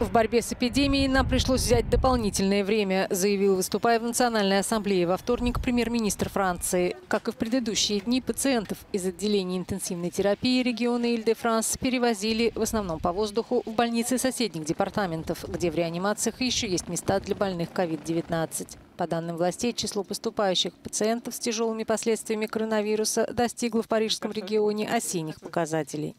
В борьбе с эпидемией нам пришлось взять дополнительное время, заявил, выступая в Национальной ассамблее во вторник премьер-министр Франции. Как и в предыдущие дни, пациентов из отделения интенсивной терапии региона Иль-де-Франс перевозили в основном по воздуху в больницы соседних департаментов, где в реанимациях еще есть места для больных COVID-19. По данным властей, число поступающих пациентов с тяжелыми последствиями коронавируса достигло в парижском регионе осенних показателей.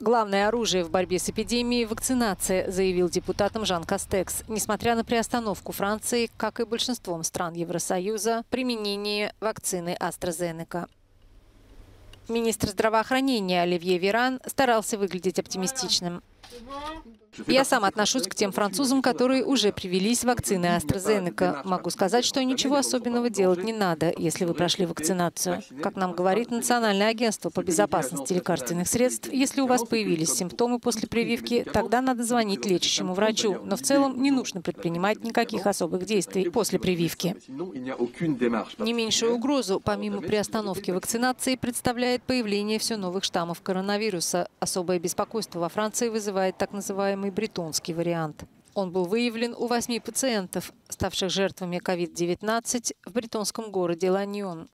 Главное оружие в борьбе с эпидемией – вакцинация, заявил депутатам Жан Кастекс. Несмотря на приостановку Франции, как и большинством стран Евросоюза, применение вакцины AstraZeneca. Министр здравоохранения Оливье Веран старался выглядеть оптимистичным. Я сам отношусь к тем французам, которые уже привелись вакцины AstraZeneca. Могу сказать, что ничего особенного делать не надо, если вы прошли вакцинацию. Как нам говорит Национальное агентство по безопасности лекарственных средств, если у вас появились симптомы после прививки, тогда надо звонить лечащему врачу. Но в целом не нужно предпринимать никаких особых действий после прививки. Не меньшую угрозу, помимо приостановки вакцинации, представляет появление все новых штаммов коронавируса. Особое беспокойство во Франции вызывает так называемый бретонский вариант. Он был выявлен у восьми пациентов, ставших жертвами COVID-19 в бретонском городе Ланьон.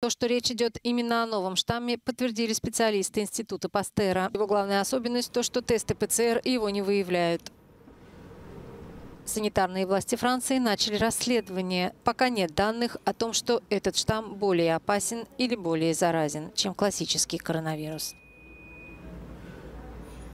То, что речь идет именно о новом штамме, подтвердили специалисты Института Пастера. Его главная особенность – то, что тесты ПЦР его не выявляют. Санитарные власти Франции начали расследование. Пока нет данных о том, что этот штамм более опасен или более заразен, чем классический коронавирус.